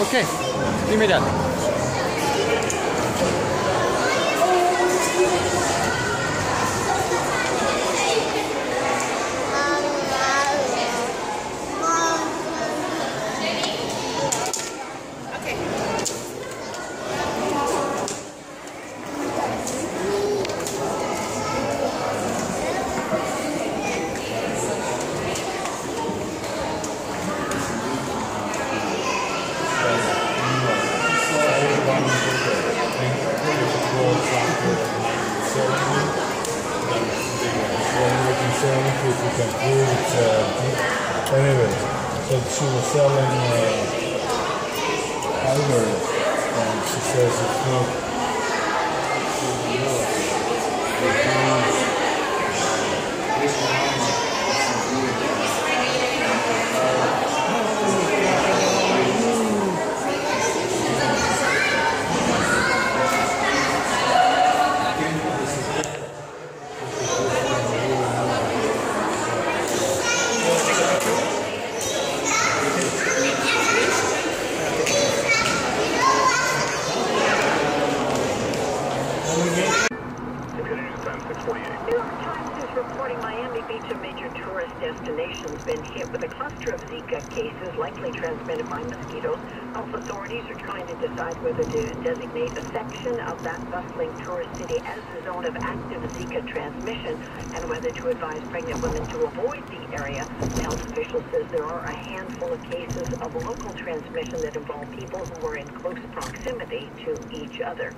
Ok, Give me that. Okay, give me that. Anyway, so she was selling uh, and she says it's not. New York Times is reporting Miami Beach, a major tourist destination, has been hit with a cluster of Zika cases likely transmitted by mosquitoes. Health authorities are trying to decide whether to designate a section of that bustling tourist city as a zone of active Zika transmission and whether to advise pregnant women to avoid the area. The health official says there are a handful of cases of local transmission that involve people who were in close proximity to each other.